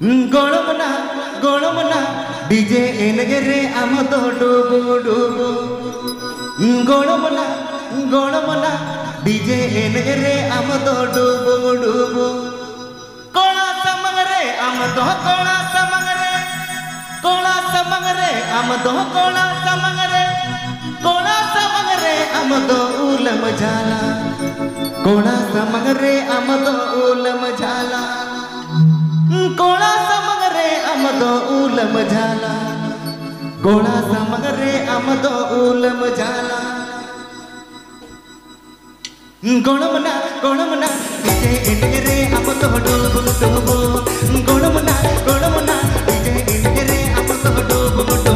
గొడవన గొడవన డిజే ఎనగరే అమతో డూబు డూబు గొడవన గొడవన డిజే ఎనగరే అమతో డూబు డూబు కోణ సమంగరే అమతో కోణ సమంగరే కోణ సమంగరే అమతో కోణ సమంగరే కోణ సమంగరే అమతో ఊలమ జాలా కోణ సమంగరే అమతో ఊలమ జాలా गोड़ा सा मगर रे अमदो उलम झाला। गोड़ा सा मगर रे अमदो उलम झाला। गोणमना गोणमना इजे इनके रे अमदो डोल बुल तो बो गोणमना गोणमना इजे इनके रे अमदो डोल बुल तो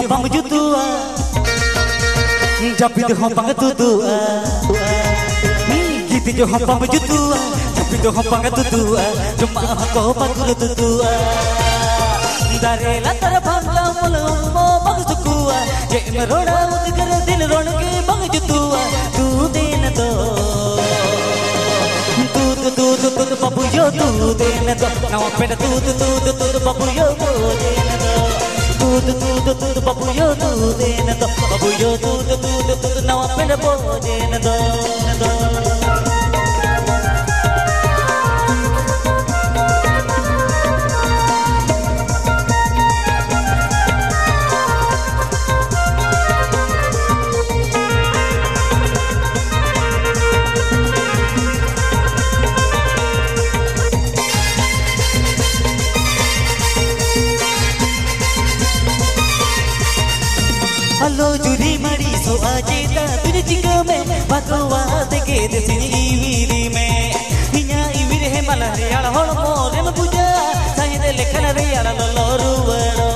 hopang baju tua Japi tu hopang ke tua Gitu je hopang baju tua Japi tu hopang ke tua Cuma aku hopang dulu tua Dari latar bangla mulut mau bagus tu Jek meroda udikar dil rona ke tu tua Tu din tu Tu tu tu tu tu babu yo tu din tu Nawa tu tu tu tu tu babu yo tu దూదు దూదు దూదు బబుయో దూదేనదో బబుయో దూదు దూదు దూదు నవ పెడబోదేనదో ajeta tujhe jingga mein bakwa deke desini iviri mein hinya iviri he malare yal hol more ma puja sayede lekhana re yal loru wero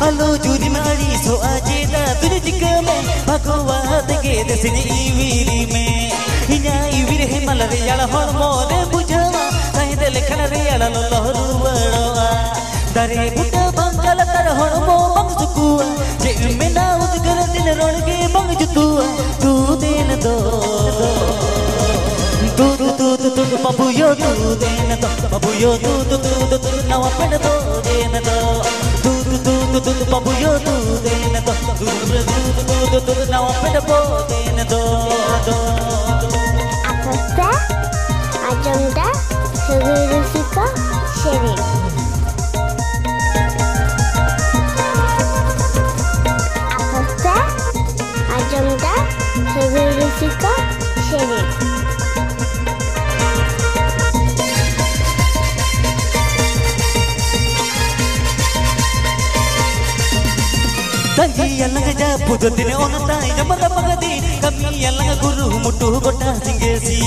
Halo juri mari so ajeta tujhe jingga mein bakwa deke desini iviri mein hinya iviri he malare yal hol more puja loru wero dare buta bangala tar hormo bang sukua je mena udgar dil ronge bang jutua tu den do tu tu tu tu tu babu yo tu den do babu yo tu tu tu tu tu nawa ಎಲ್ಲಂಗ ಜ ಪುಜತಿನೆ ಒನತಾಯಿ ಜಮದ ಪಗದಿ ಕಮ್ಮಿ ಎಲ್ಲಂಗ ಗುರು ಮುಟ್ಟು ಕೊಟ್ಟ ಸಿಂಗೇಸಿ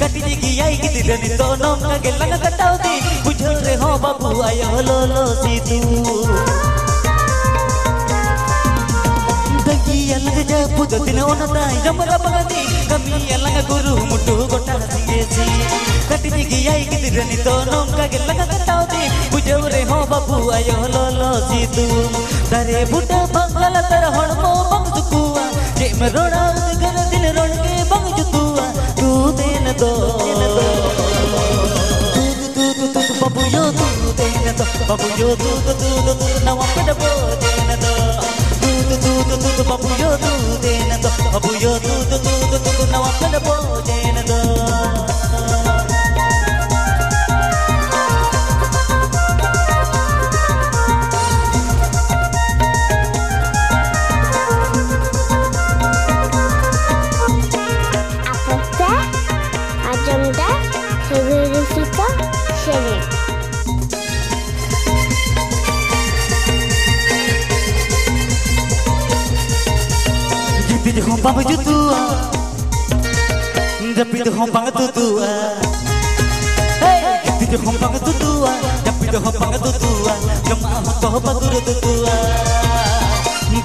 ಕಟ್ಟಿಜಿಗಿ ಐಗಿ ತಿರನಿ ತೋ ನೊಂಗ ಗೆಲ್ಲಂಗ ಕಟ್ಟಾವತಿ ಬುಜರೆ ಹೋ ಬಾಬು ಅಯ್ಯೋ ಲೋ ಲೋ ಸೀತು ತಂಗಿ ಎಲ್ಲಂಗ ಜ ಪುಜತಿನೆ ಒನತಾಯಿ ಜಮದ ಪಗದಿ ಕಮ್ಮಿ ಎಲ್ಲಂಗ ಗುರು ಮುಟ್ಟು ಕೊಟ್ಟ ಸಿಂಗೇಸಿ ಕಟ್ಟಿಜಿಗಿ ಐಗಿ ತಿರನಿ ತೋ ನೊಂಗ ಗೆಲ್ಲಂಗ ಕಟ್ಟಾವತಿ ಬುಜರೆ ಹೋ ಬಾಬು ಅಯ್ಯೋ ಲೋ ಲೋ Seetu dare buta bangala tar hormo bang sukua je merona gar dil ron ke bang jutua tu den do tu tu tu tu babu yo tu den do babu yo tu tu tu tu na wa pada bo den do tu tu tu తూతు తూతు తూతు పప్పుయో తూదేనదో పప్పుయో తూతు తూతు తూతు నవపన పోదేనదో De hompang jutua Japi de hompang tutua Jipi de hompang tutua Japi de hompang tutua Jama hoto pagur tutua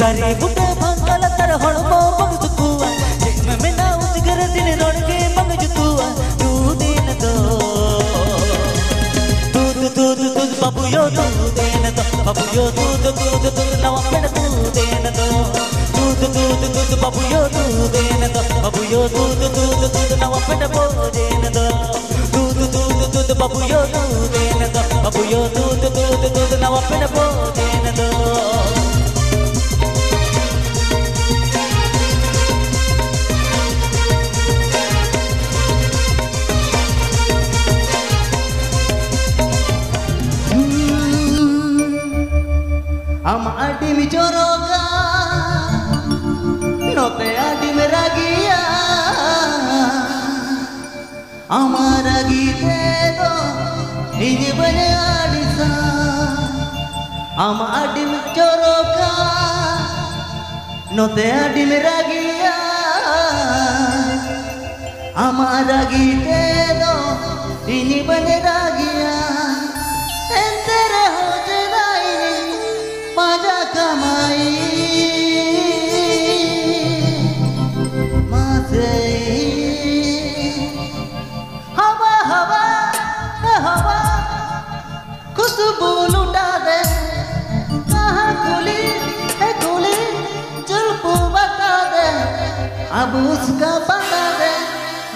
Dari buta bangala tar hormo bang tutua Jema mena udgar din ronke bang jutua Tu din do Tu tu tu tu tu babu yo tu din do Babu yo tu tu tu tu tu nawa pena tu din do Tu tu దూదు బబుయో దూదేనదో బబుయో దూదు దూదు దూదు నవపడ బోదేనదో దూదు దూదు దూదు బబుయో దూదేనదో బబుయో దూదు దూదు దూదు నవపడ బోదేనదో Ama alti mi choro adim ragia Ama ragite do Ini bane adisa Ama adim joroga Note adim ragia Ama ragite do अब उसका पता दे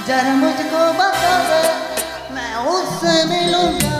जरा मुझको बता दे मैं उससे मिलूँगा।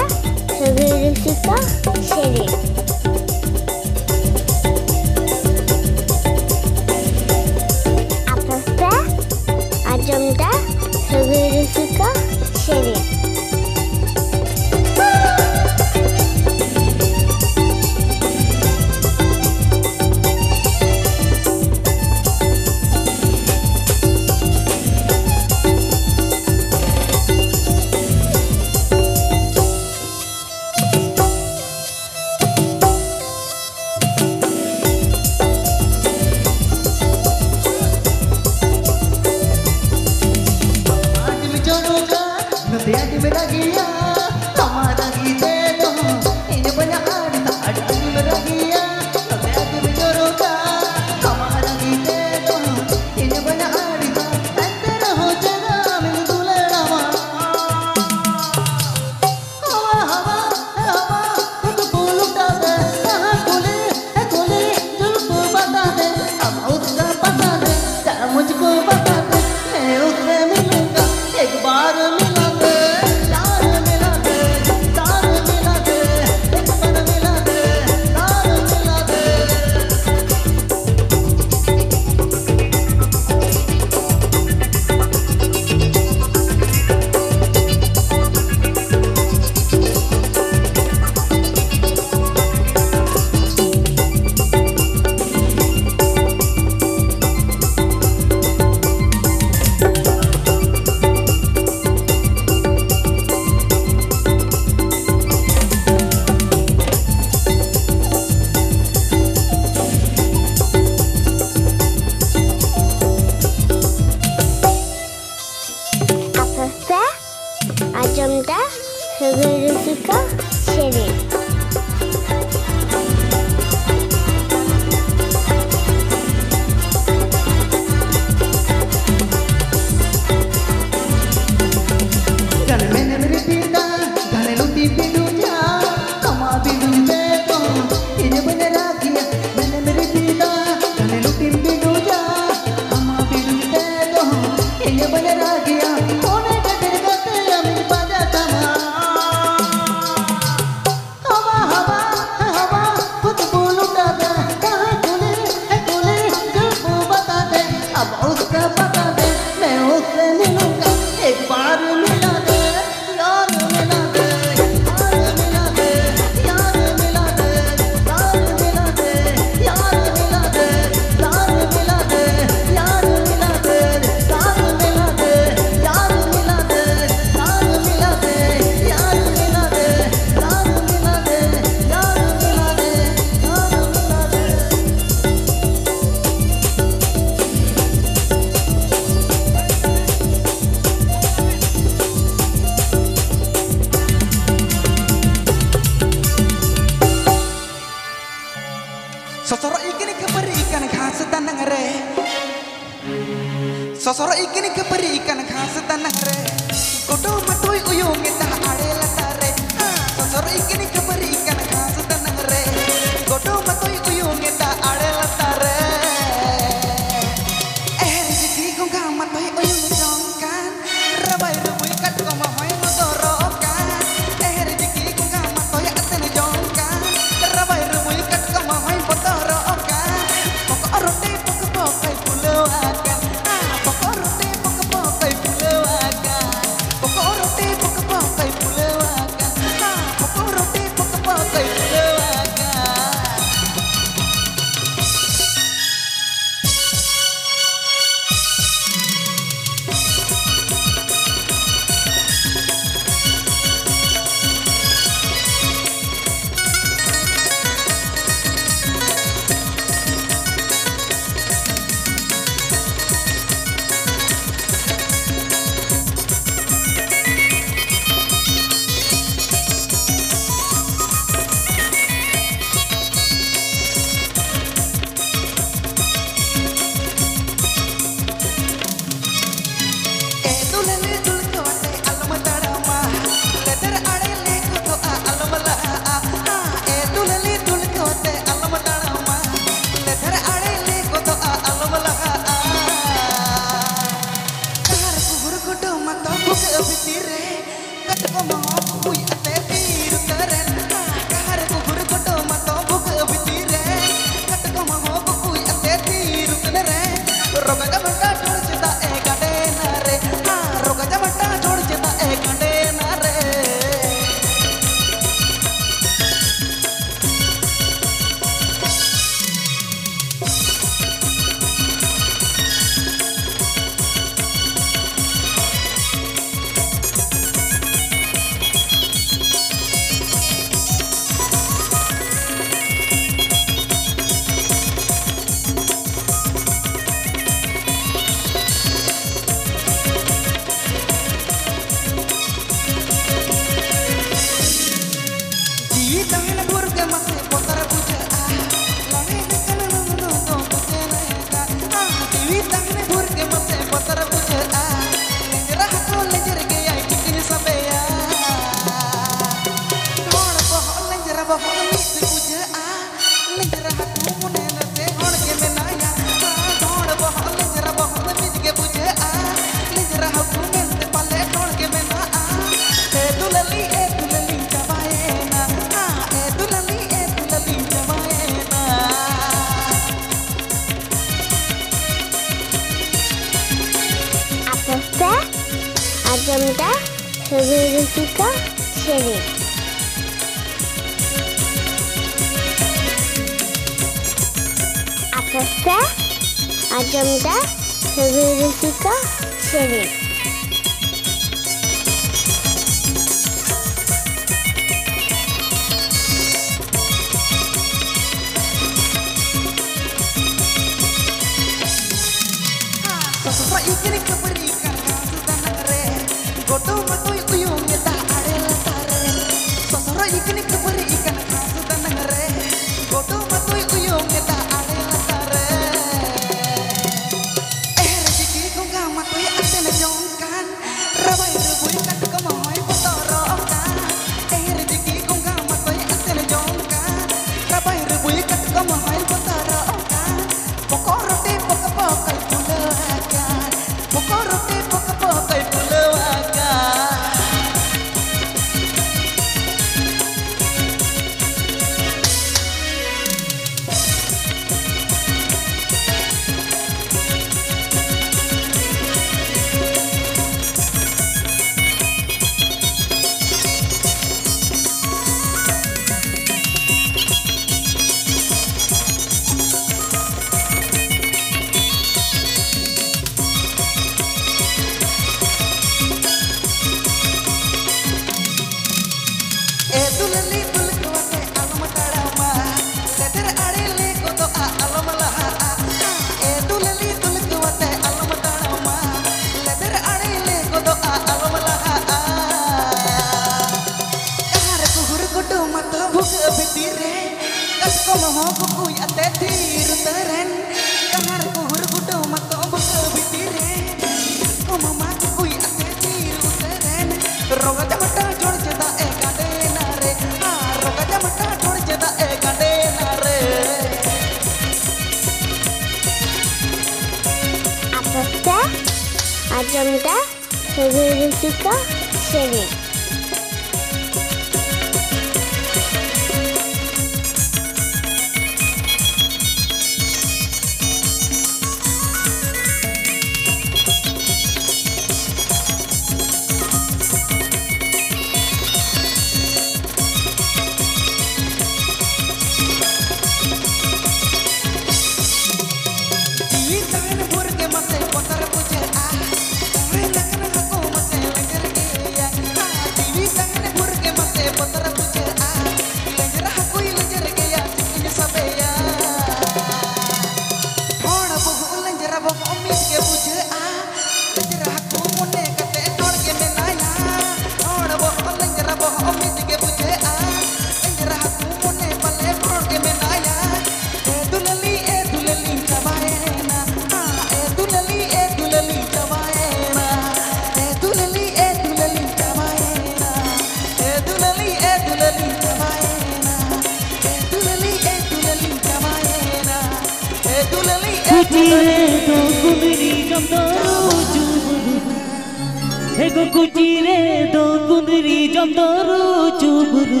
kuchire do kundri jom doru chuburu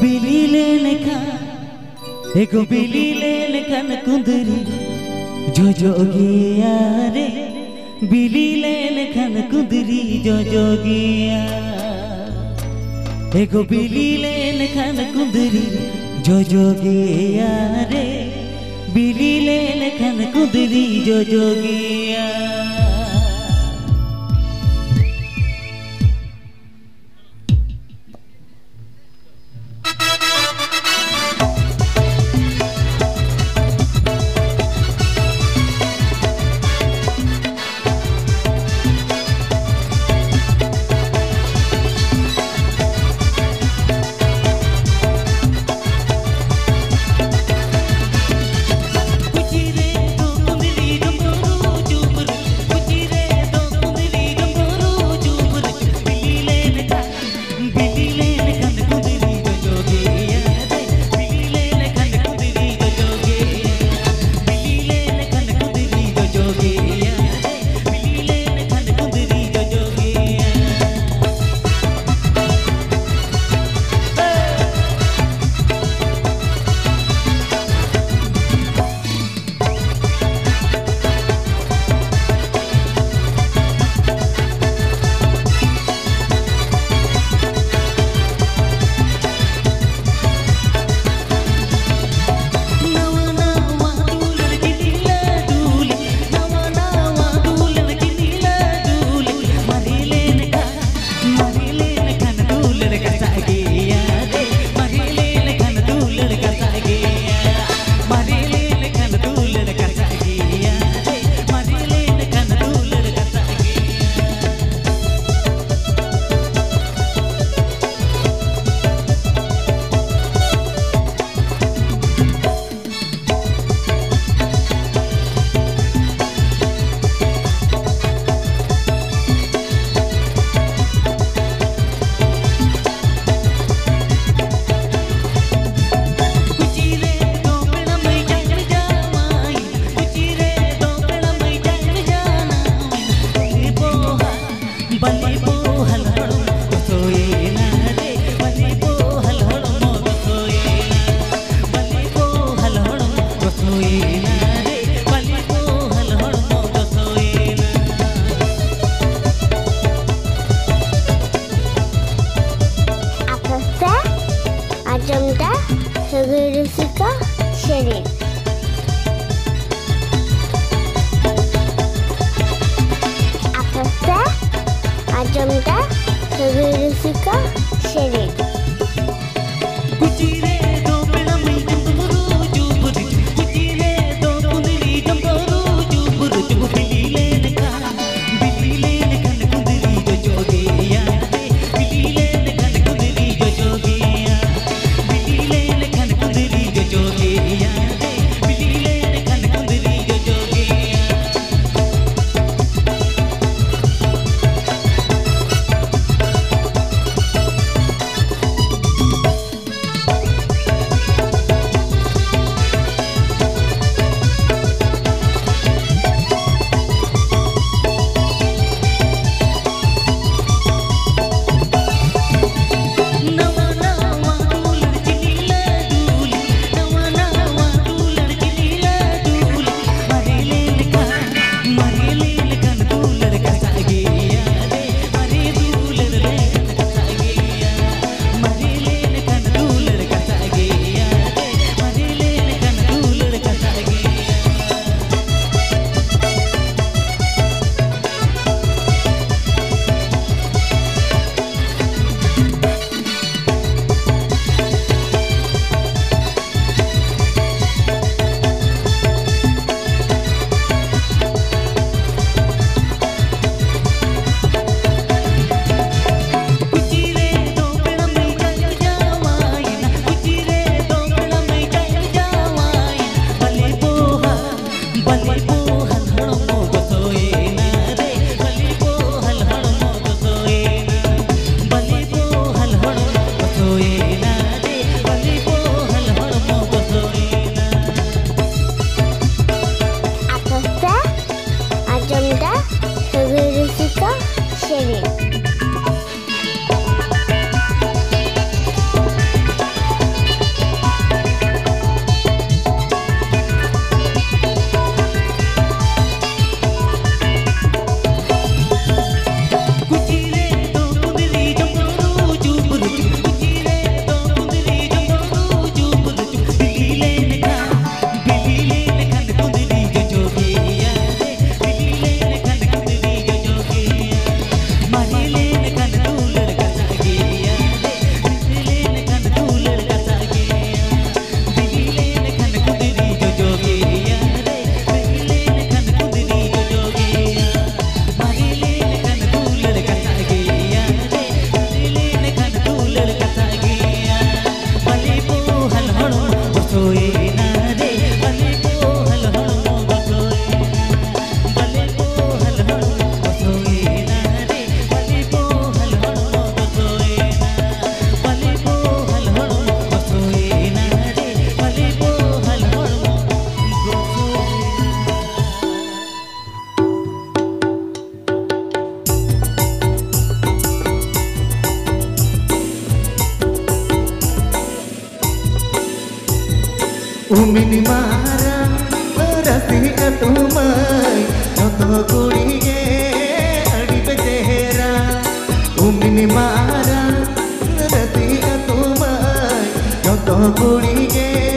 bili len kha ego bili len khan kundri jojo giya re bili len khan kundri jojo giya ego bili len khan kundri jojo giya re bili len khan kundri jojo giya আজমদার রবি রুফিকা শেরিফ mara, nanti atau mai, kau tahu kuliah.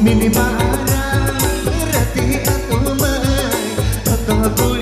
Mini berarti aku mai atau aku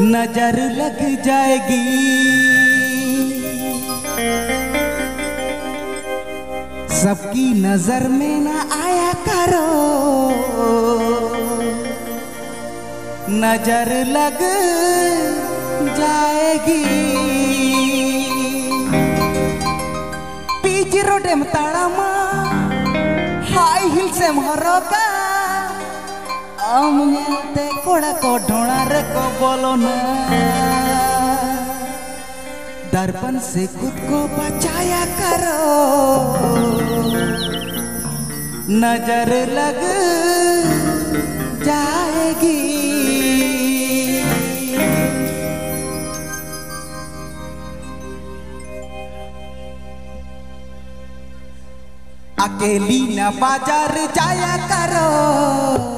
नज़र लग जाएगी। सबकी नज़र में ना आया करो। नज़र लग जाएगी। पीजी रोड में ताड़ा माँ हाई हिल से मरोगा दर्पण से खुद को बचाया करो। नज़र लग जाएगी। अकेली न बाज़ार जाया करो।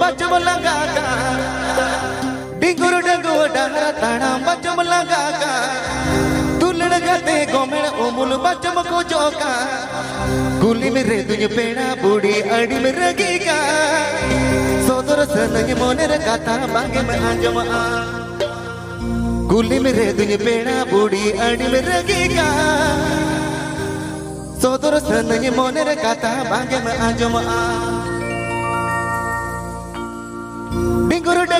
बचम लगा गा। बिंगुर डांगरा ताना बचम लगा दुलन गते गोमेण ओमुल बचम को जोका गुली में रे दुज पेड़ा बूढ़ी अड़ी में रगेगा सोदर सनज मोनेर कथा मांगे में आज़म आ। गुली में रे दुज पेड़ा बूढ़ी अड़ी में रगेगा सोदर सनज मोनेर कथा मांगे में आज़म आ।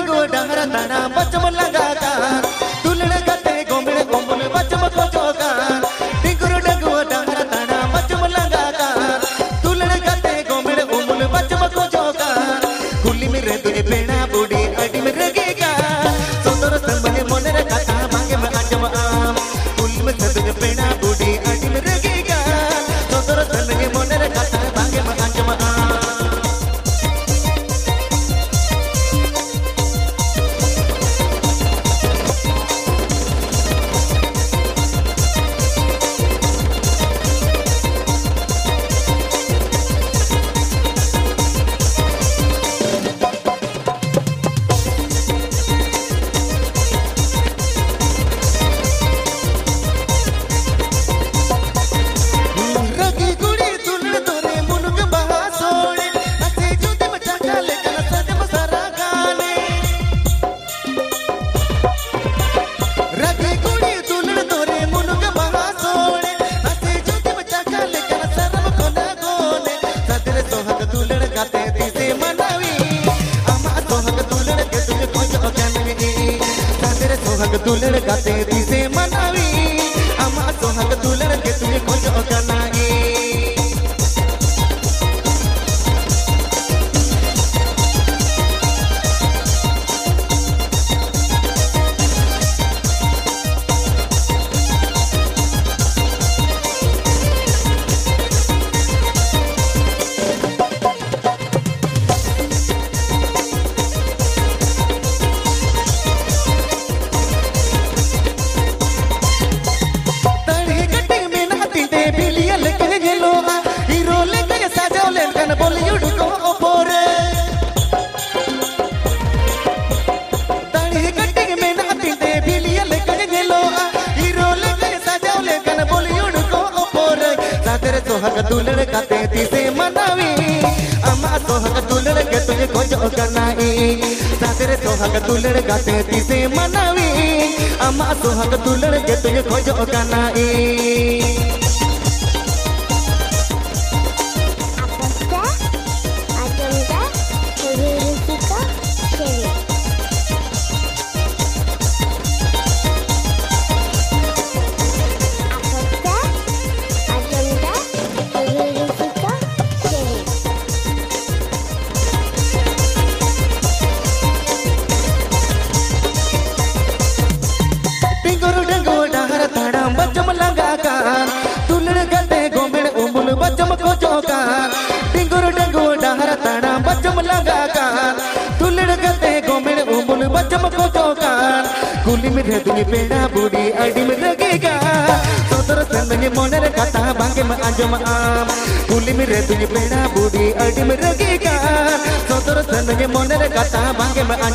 गो डहरा ताना बचम तुलड़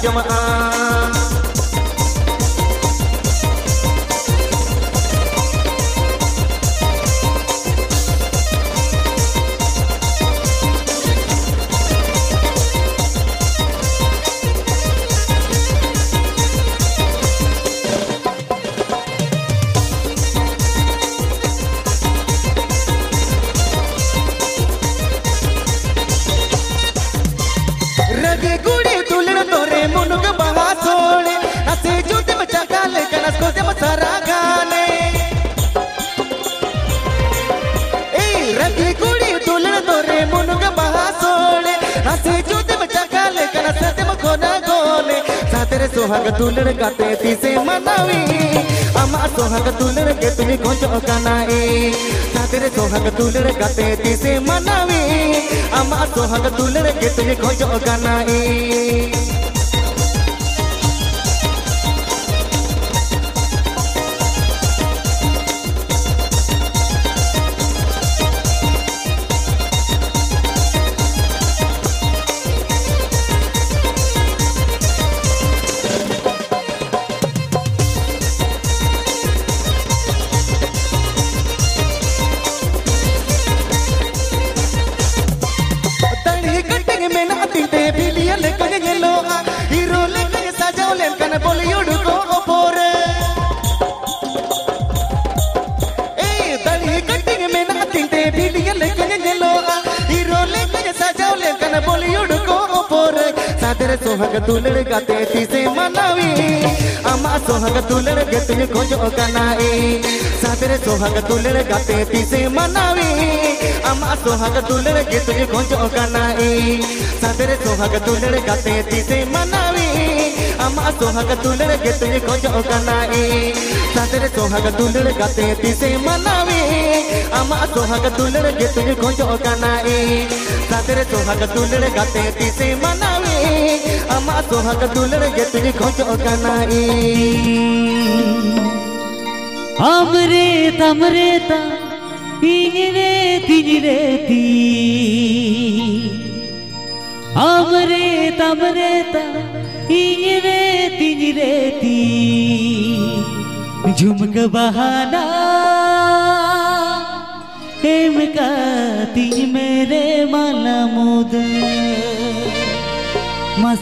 jama'a.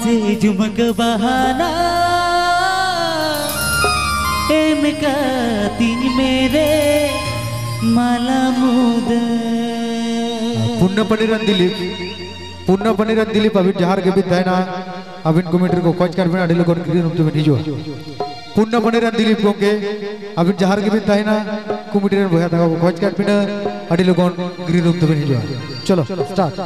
से झुमक बहाना एम का तीन मेरे, माला मुद। पुण्य पनिरन दिलीप पुण्य पनिरन दिलीप अभी जहार के भी तैना अब इनको मीटर को कोच कर बिना डिलो कर ग्रीन उत्तम निजो पुण्य पनिरन दिलीप को के अभी जहार के भी तैना कुमिटरन भया था को कोच कर बिना अडिलो कोन ग्रीन तुम्हें निजो चलो start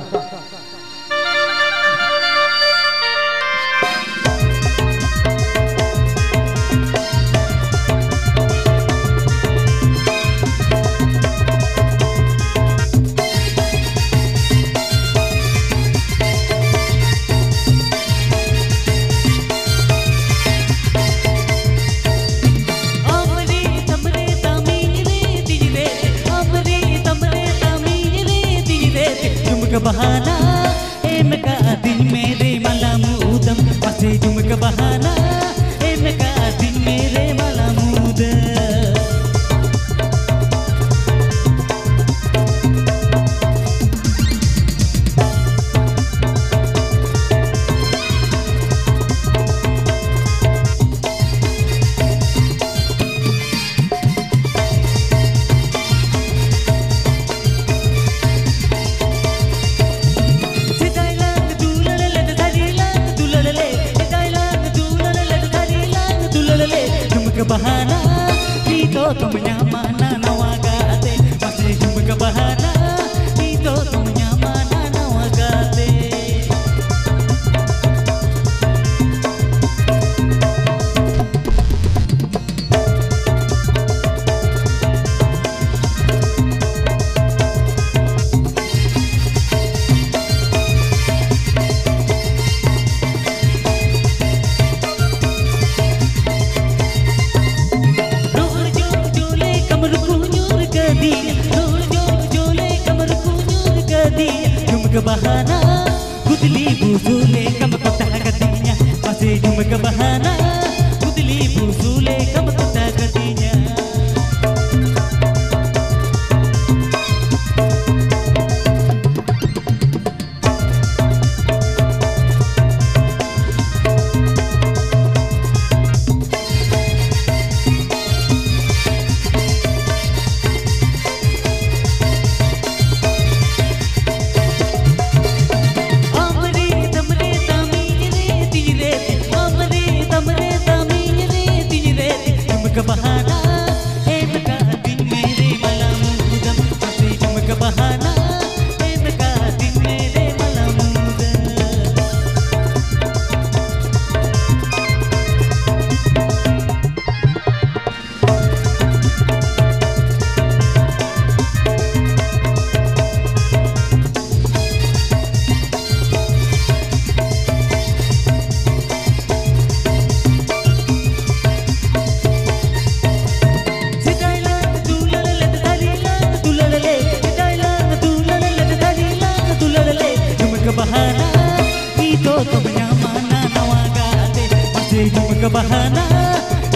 no pasa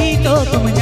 y todo me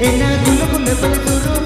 en alguno con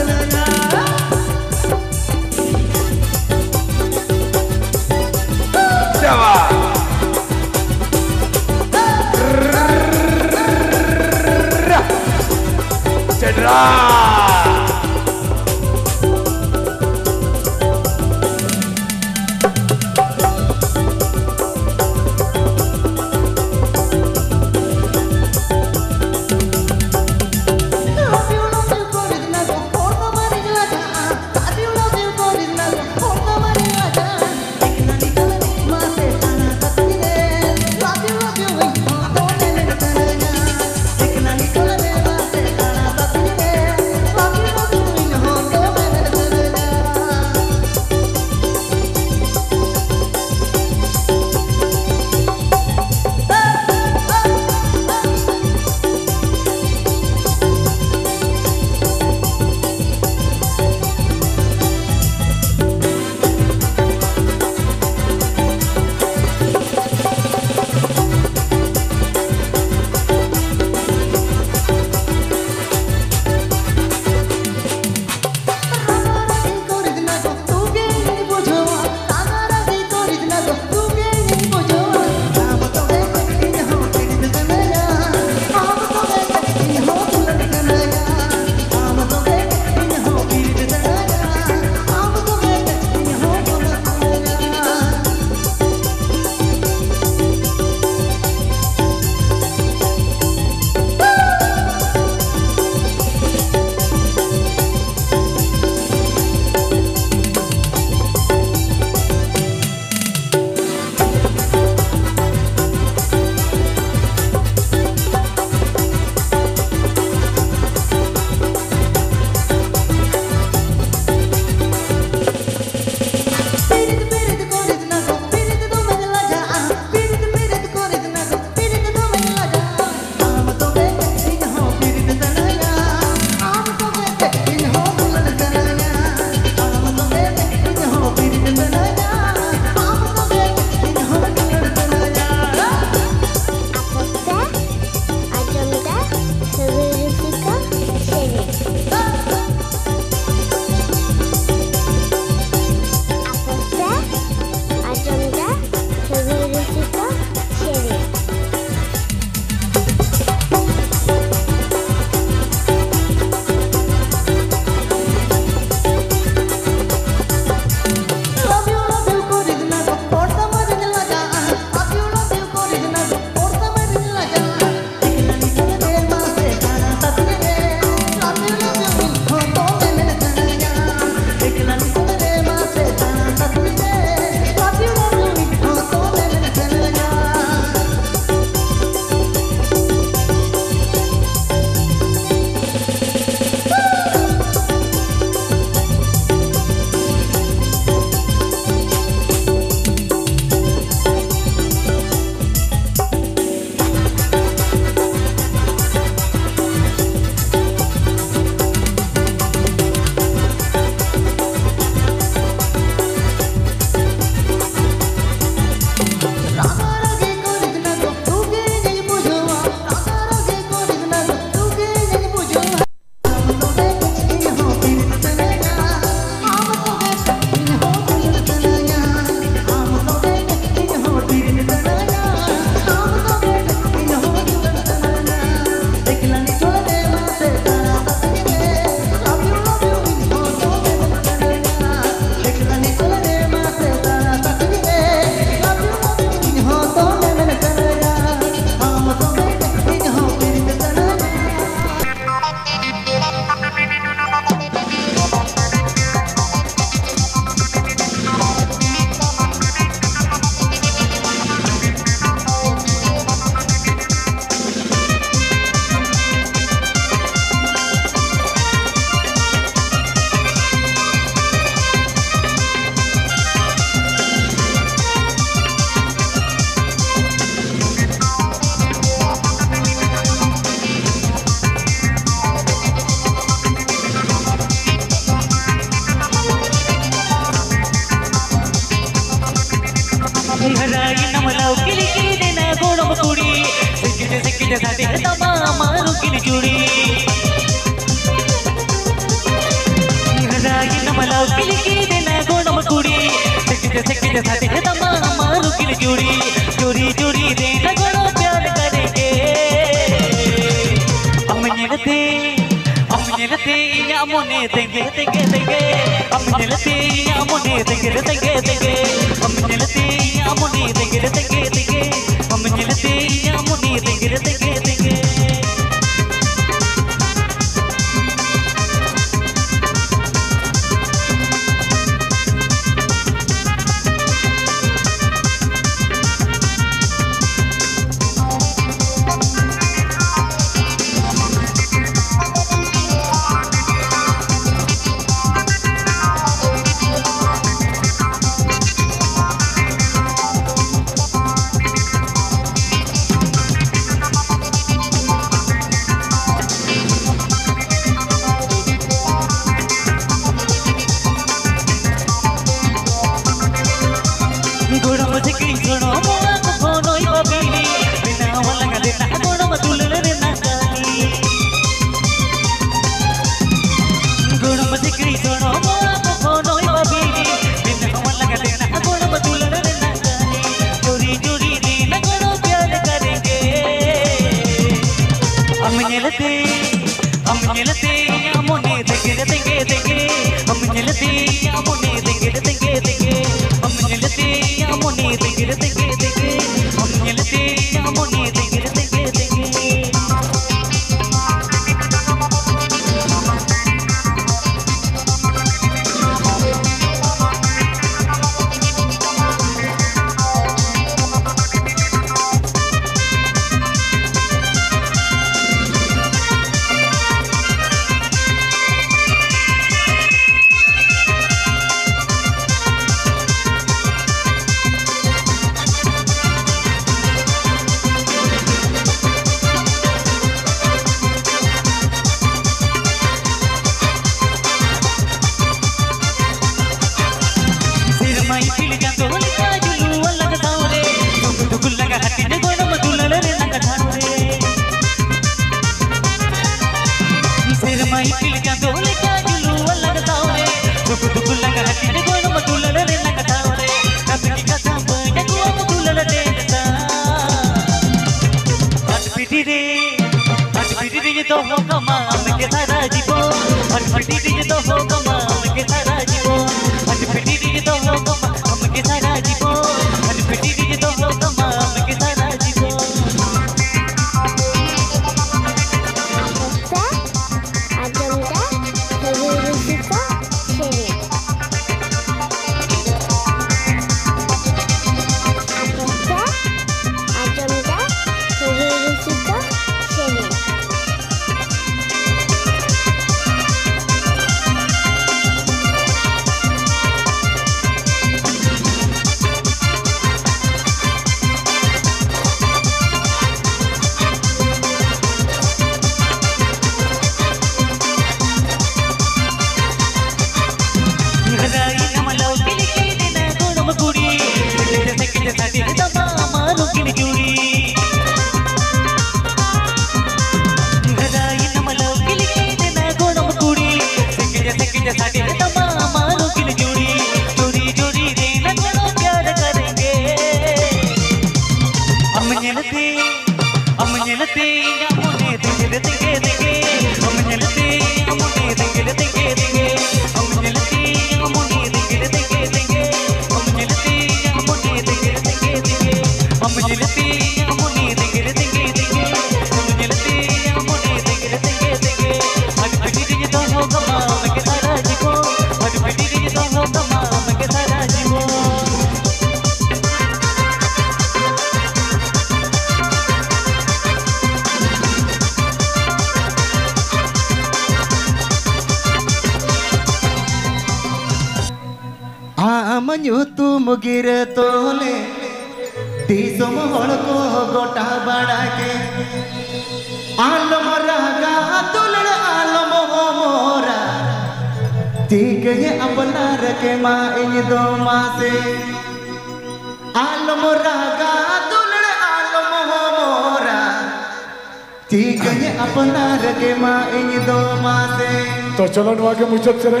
ಸಾಲ್ಸಕ್ಕೆ ಮುಚ್ಚೋದ್ಸರಿ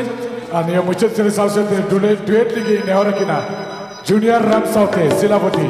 ನೀವು ಮುಚ್ಚೋದ್ಸರಿ ಸಾಲ್ಸೋದು ಡುಯೇಟ್ ಡುಯೇಟ್ಲಿಗೆ ಇನ್ಯಾವರಕ್ಕಿನ ಜೂನಿಯರ್ ರಾಮ್ ಸಾವ್ತೆ ಶಿಲಾಪತಿ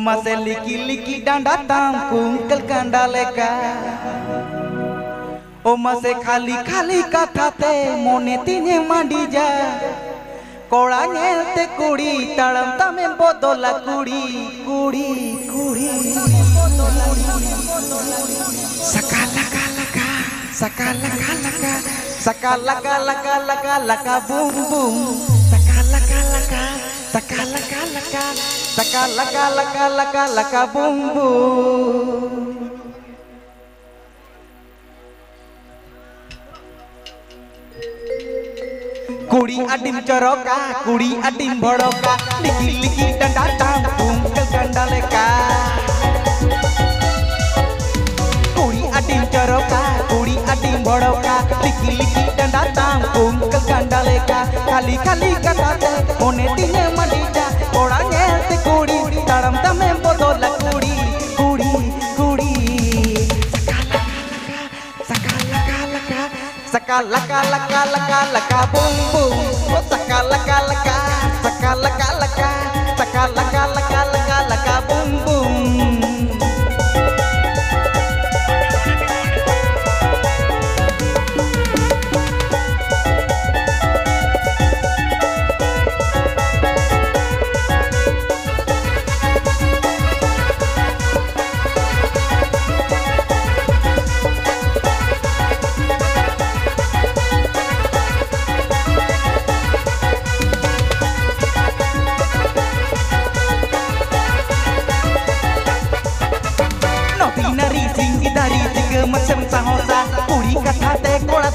से लिकी लिकी डांडा ताम कुंकल कंडा लेका ओमा से खाली खाली कथाते मोने तिने मांडी जा कोड़ा नेलते कुड़ी तड़म तमे बदला कुड़ी कुड़ी कुड़ी सका लगा लगा सका लगा लगा सका लगा boom boom Laka laka laka laka laka laka laka laka bum bum. Kuri adim coroka, kuri adim boroka, liki liki dan datang. बड़ौका लिखी लिखी डंडा ताम, कुंकल गंडा लेका। खाली खाली कटाते होने तिने मडीजा बड़ा नेते कुड़ी, तड़म तमे बदोला कुड़ी कुड़ी कुड़ी। सका लका लका लका लका, बूम बूम। सका लका लका, सका लका लका, सका लका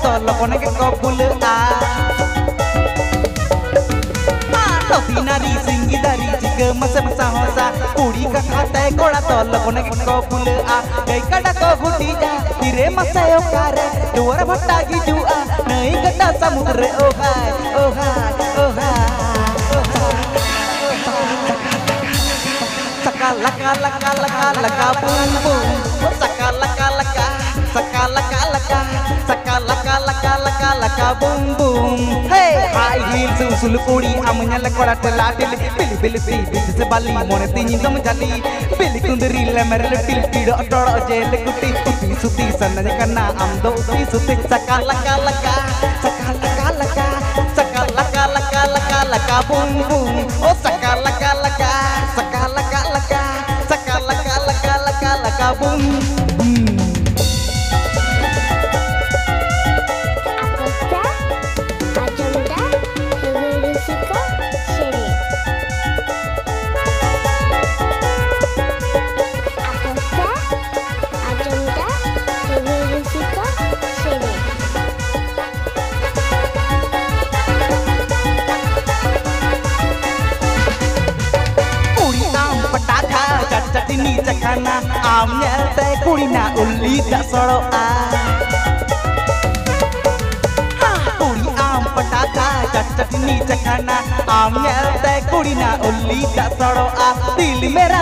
তলপনে কবুল আনারি সিঙ্গিদারি চিক মসে মসা হসা কুড়ি কথা তাই কোড়া তলপনে কবুল আ গাই কাটা কবুটি যা তিরে মসে ওকারে দুয়ার ভট্টা গিজু আ নই গটা সমুদ্রে ও হায় ও হায় ও হায় Saka laka laka laka laka boom boom Saka laka laka Saka laka laka boom boom hey high heels उसल कुड़ी अमनल कोड़ट लाटिल पिल पिल पी बिच से बाली मोने तीन दम झाली पिल कुंदरी ले मेरे ले पिल पीड़ अटड़ जेल कुटी सुती सुती सन्न करना हम दो सुती सुती सका लका लका सका लका लका सका लका लका लका लका बूम बूम ओ सका लका लका सका लका लका सका लका लका लका लका बूम ᱠᱟᱱᱟ ᱟᱢ ᱧᱮᱞᱛᱮ ᱠᱩᱲᱤᱱᱟ ᱩᱞᱤ ᱫᱟᱥᱲᱚᱜᱼᱟ ᱠᱩᱲᱤ ᱟᱢ ᱯᱟᱴᱟᱠᱟ ᱪᱟᱴᱱᱤ ᱪᱟᱠᱷᱟᱱᱟ ᱟᱢ ᱧᱮᱞᱛᱮ ᱠᱩᱲᱤᱱᱟ ᱩᱞᱤ ᱫᱟᱥᱲᱚᱜᱼᱟ ᱫᱤᱞ ᱢᱮᱨᱟ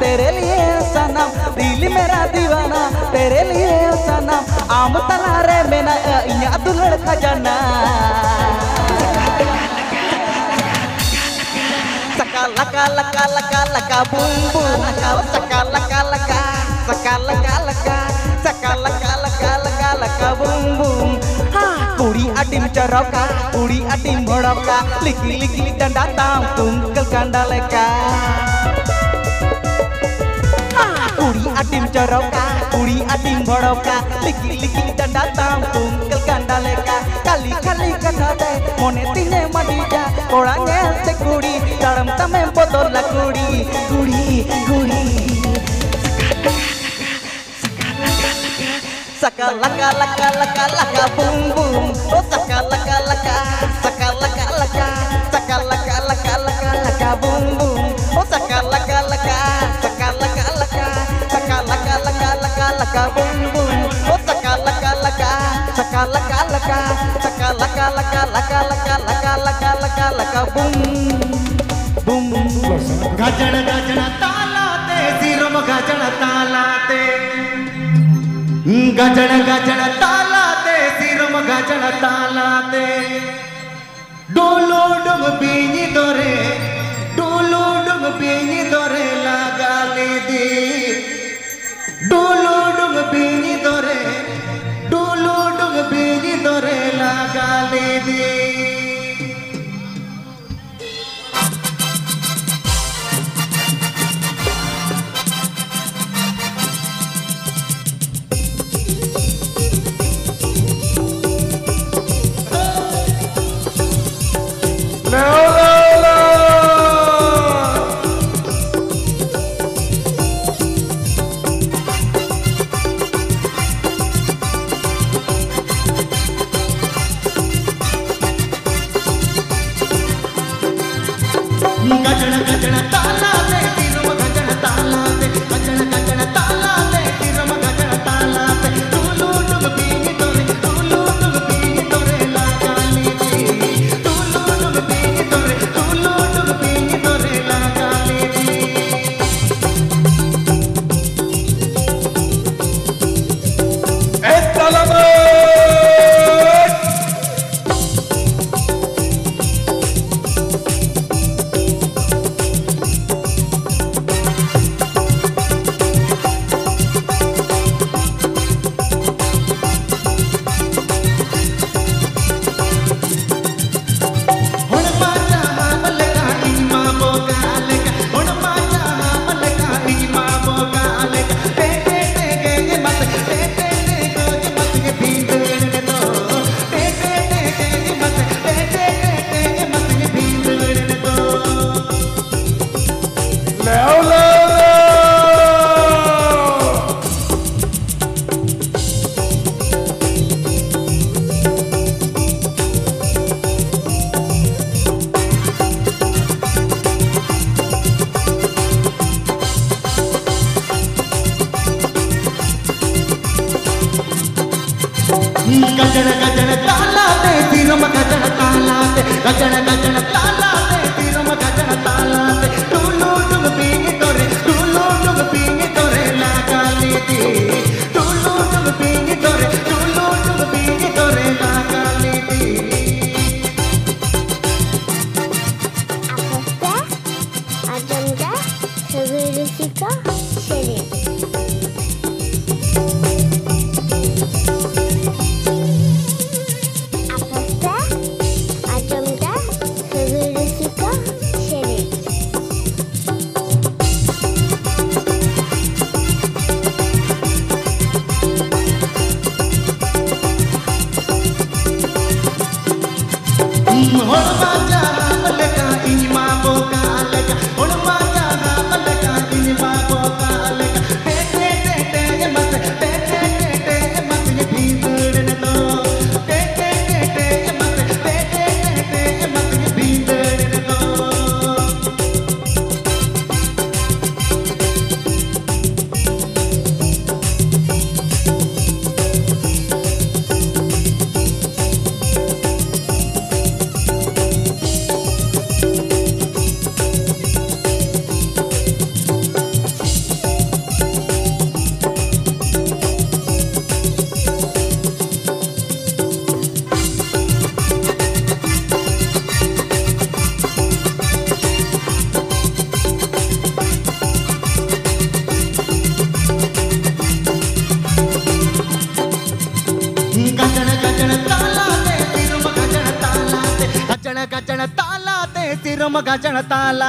तेरे लिए सनम दिल मेरा दीवाना तेरे लिए सनम आम तला रे मेना इया दुलड़ खजाना सका लका लका लका लका लका बूम बूम सका, लका हाँ, डंडा ताम, तुम कल हाँ, चरौका पूरी अटीम भड़ौका, लिखी लिखी मोने तिने मडी जा कोड़ा नेल से कुड़ी तड़म तमे बदला कुड़ी कुड़ी कुड़ी saka laka laka laka laka boom boom oh saka laka laka saka laka laka saka laka laka laka laka boom boom oh saka laka laka saka laka laka saka laka laka laka laka boom boom oh saka laka laka saka laka लगा लगा लगा गजन गजन ताला ते सिरम गजन ताला ते Dolo Dong बीनी दोरे Dolo Dong बीनी दोरे लगा ले दी। डोलो डोंग बीनी दोरे लगा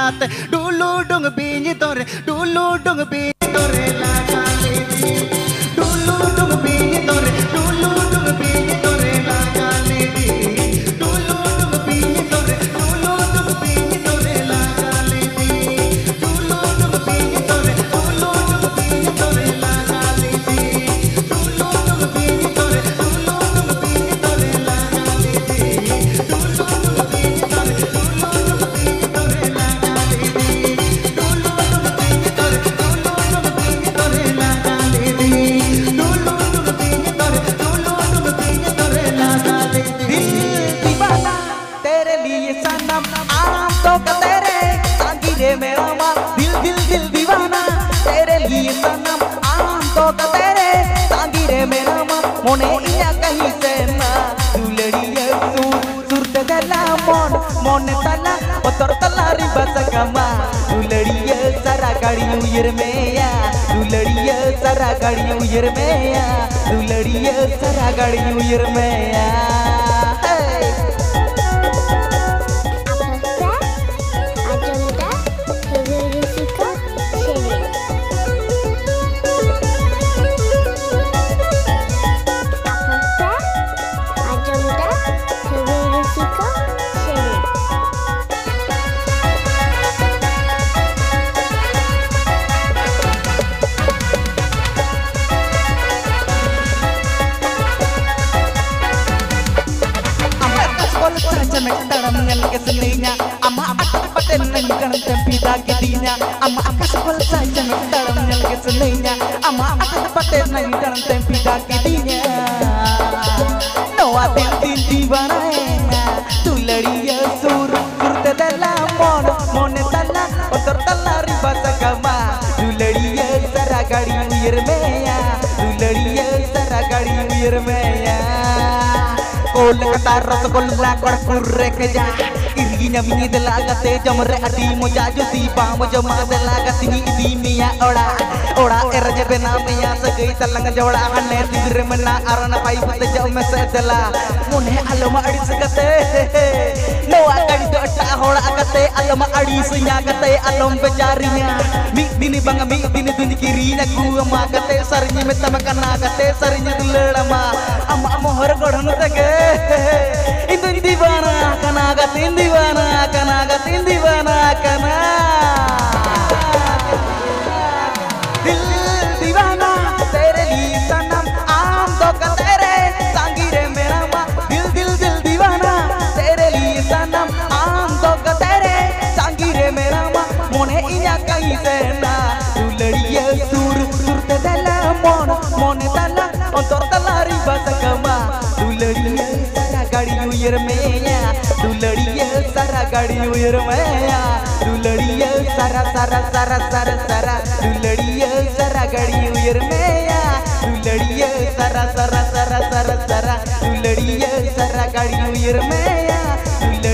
ताला दे डुलु दुलड़िया सारा गाड़ी उयर में। Delagate jamre adi moja jodi pam jama delagate ni di miya oda oda erje bena miya sagai talang jawda hanne tigre mena arana pai put jam se dela mune alama adis gate no akadi do ta hoda agate alama adis nya gate alam becarinya mi dini bang mi dini dini kirinya ku ma gate sarnya meta makana gate sarnya dulama ama mohar godhanu tege itu divana kana gatin divana kana gatin divana kana दिल दीवाना तेरे आम तो दिल दिल दिल दीवाना तेरे लिए सनम आम तो का तेरे सांगी रे मेरा माँ मोने इया कहीं से ना तू लड़िए सुर सुर ते दला मोन मोने दला अंतर दला रिबा सकमा तू लड़िए सारा गाड़ी उयर में तू लड़िए सारा गाड़ी उयर में तू सारा सारा सारा सारा सारा. तू सारा गाड़ी उयर में तू सारा सारा सारा सारा सारा. तू सारा गाड़ी उयर में तू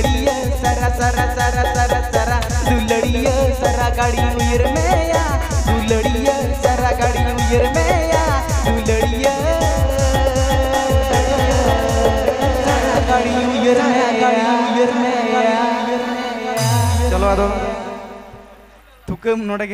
सारा सारा सारा सारा सारा. तू सारा गाड़ी उयर में में चलो नोड़े